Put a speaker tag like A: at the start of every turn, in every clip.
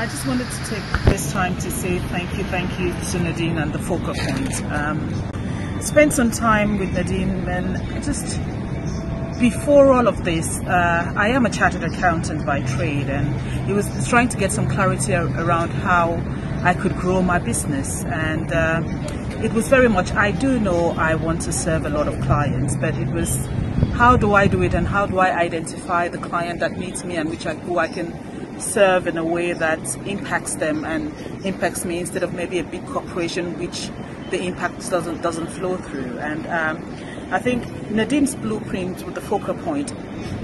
A: I just wanted to take this time to say thank you, thank you to Nadine and the Focal Point. Um, spent some time with Nadine and just before all of this, uh, I am a chartered accountant by trade and it was trying to get some clarity around how I could grow my business and uh, it was very much, I do know I want to serve a lot of clients, but it was how do I do it and how do I identify the client that needs me and which I, who I can serve in a way that impacts them and impacts me instead of maybe a big corporation which the impact doesn't doesn't flow through. And um, I think Nadim's blueprint with the focal point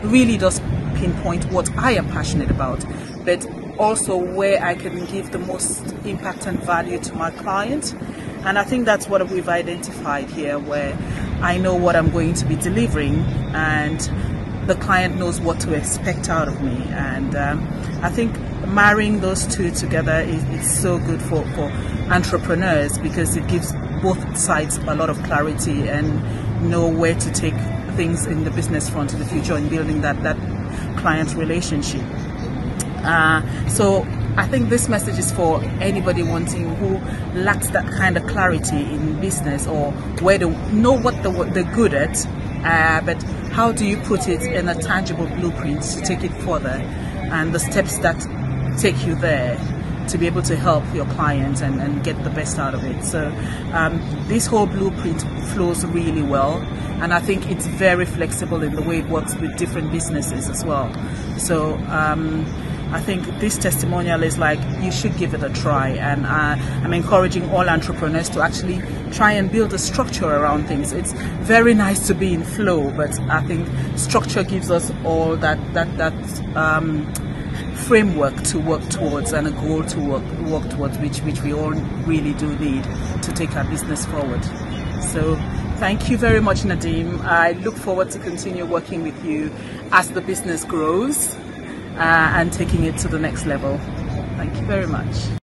A: really does pinpoint what I am passionate about, but also where I can give the most impact and value to my client. And I think that's what we've identified here, where I know what I'm going to be delivering and the client knows what to expect out of me. And um, I think marrying those two together is, is so good for, for entrepreneurs because it gives both sides a lot of clarity and know where to take things in the business front in the future and building that, that client relationship. Uh, so I think this message is for anybody wanting who lacks that kind of clarity in business or where they know what the, they're good at, uh, but how do you put it in a tangible blueprint to take it further and the steps that take you there to be able to help your clients and, and get the best out of it. So um, this whole blueprint flows really well and I think it's very flexible in the way it works with different businesses as well. So um, I think this testimonial is like you should give it a try and uh, I'm encouraging all entrepreneurs to actually try and build a structure around things. It's very nice to be in flow but I think structure gives us all that that that um, framework to work towards and a goal to work, work towards which which we all really do need to take our business forward. So thank you very much Nadim. I look forward to continue working with you as the business grows uh, and taking it to the next level. Thank you very much.